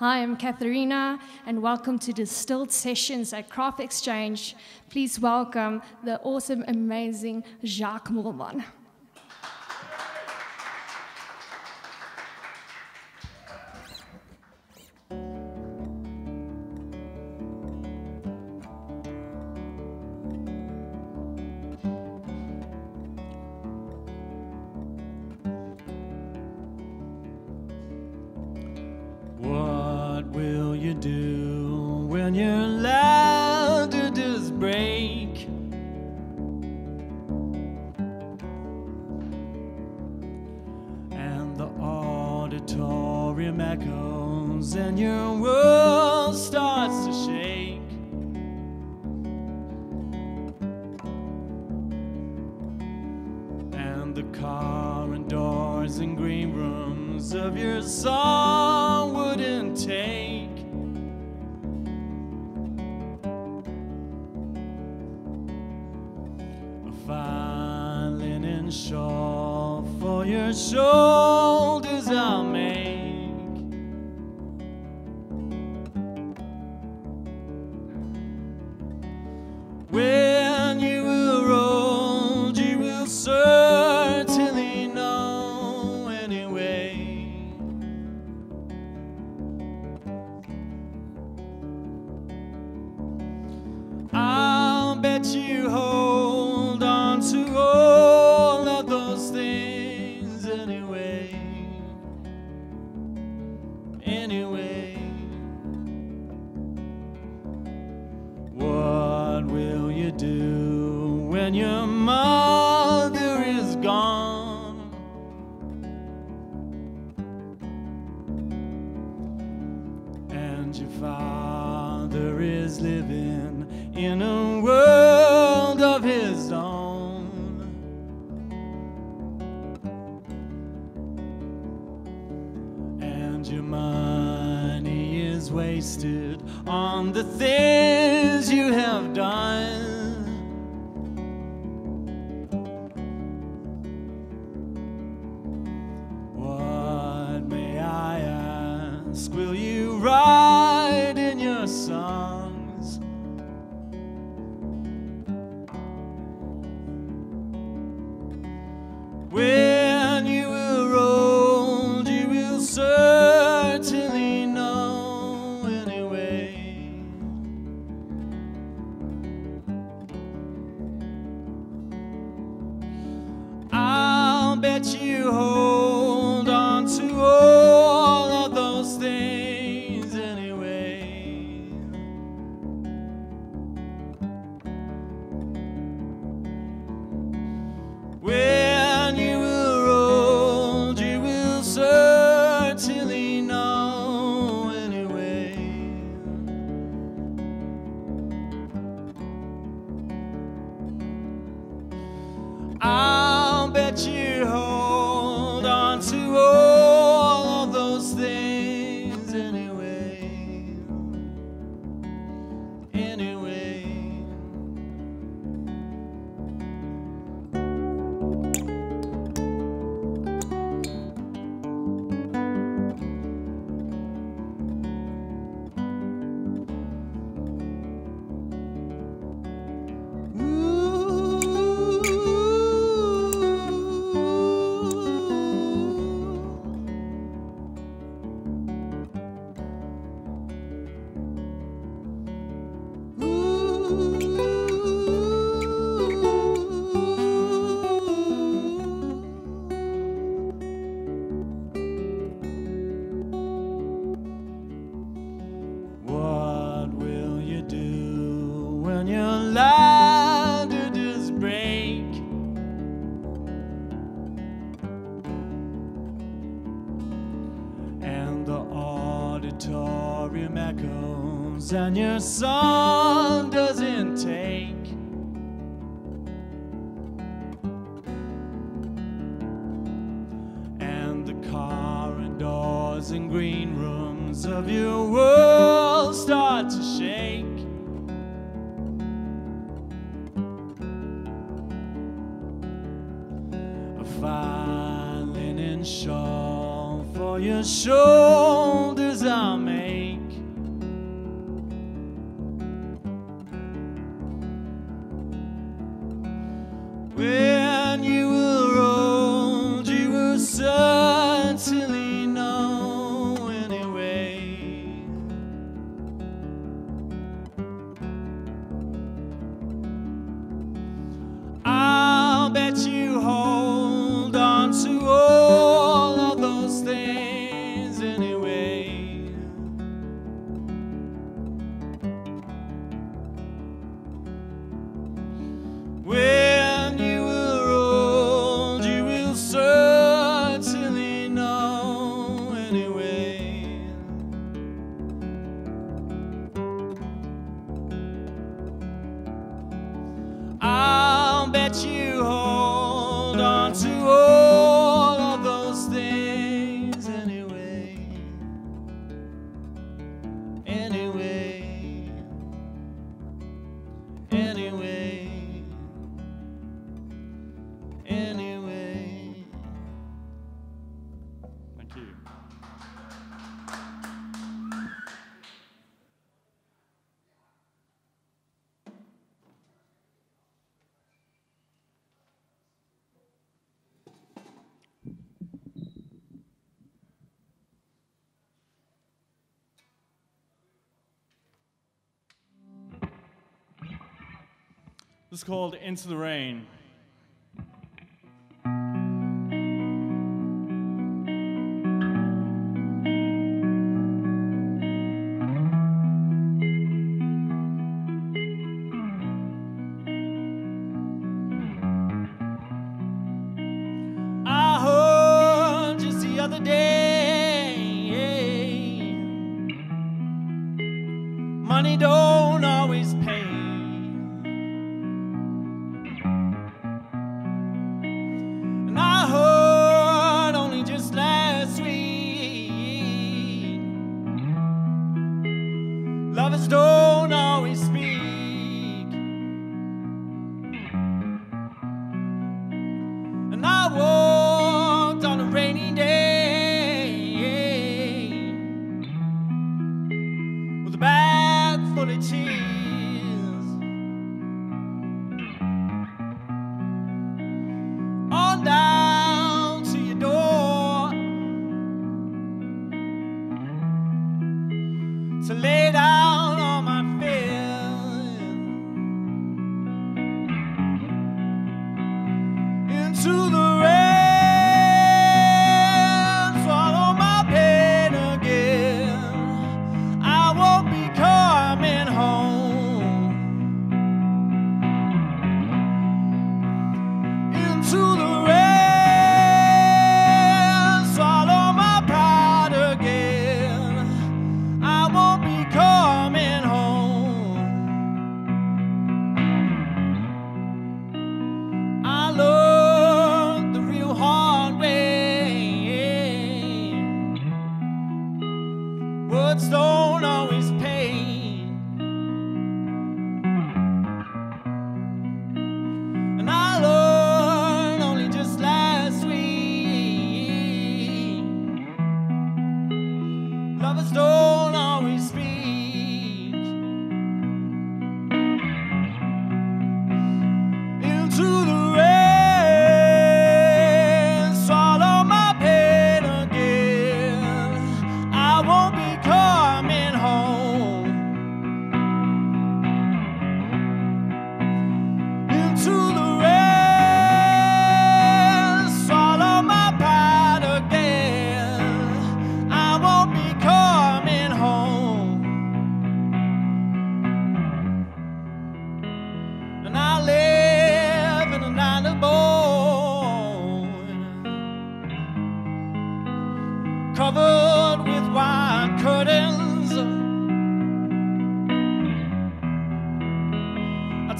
Hi, I'm Katharina, and welcome to Distilled Sessions at Craft Exchange. Please welcome the awesome, amazing Jacques Moolman. Echoes and your world starts to shake. And the car and doors and green rooms of your song Anyway. Your money is wasted on the things you have done. What may I ask? Will you write in your songs? When auditorium echoes, and your song doesn't take. And the car and doors and green rooms of your world start to shake. A fine linen shawl for your shoulders was called Into the Rain. prophets don't always speak. And I walked on a rainy day with a bag full of tears. On down to your door to live.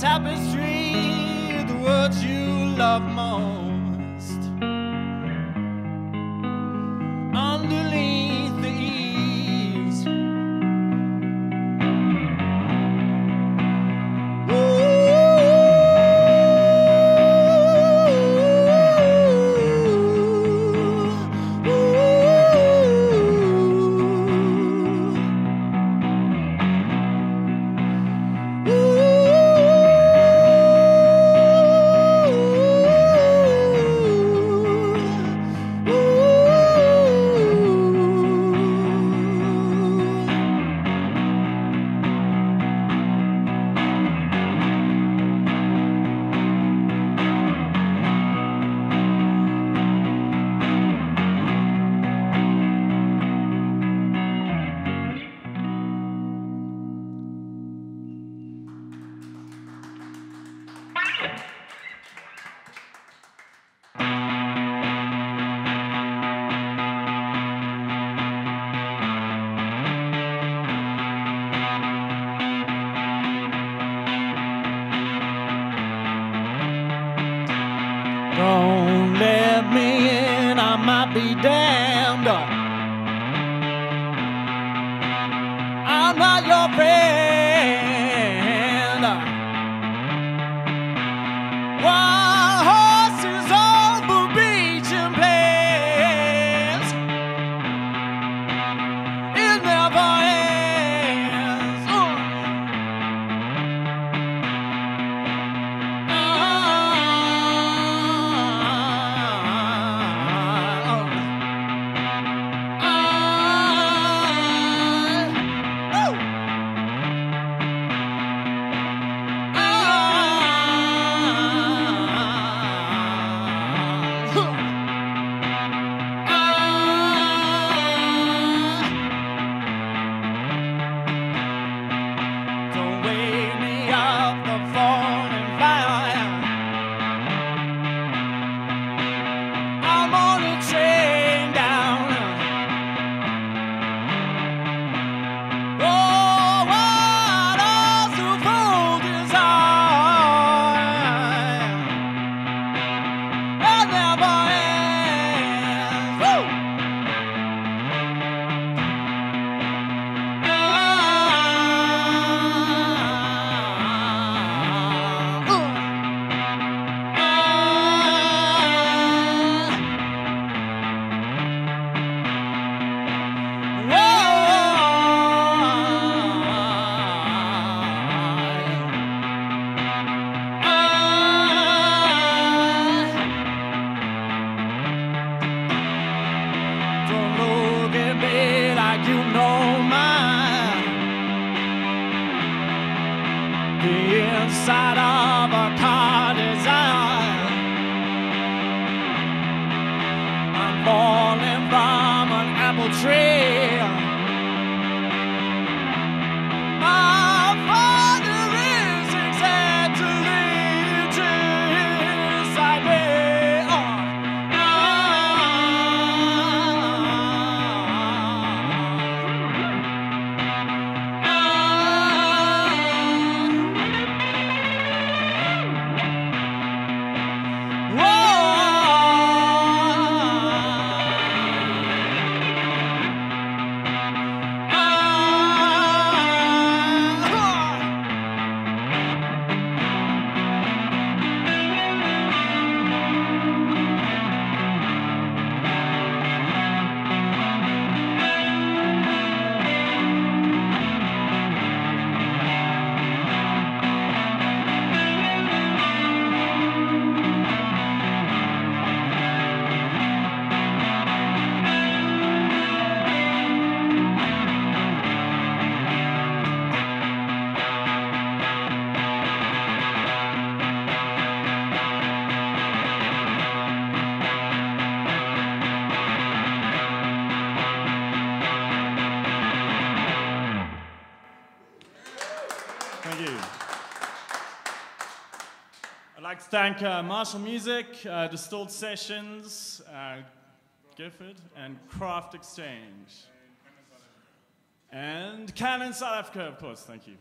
tapestry of the words you love most. Underneath Inside of a car design. I'm falling from an apple tree. Like to thank uh, Marshall Music, uh, Distilled Sessions, uh, Gifford, and Craft Exchange. And Canon South Africa, of course. Thank you.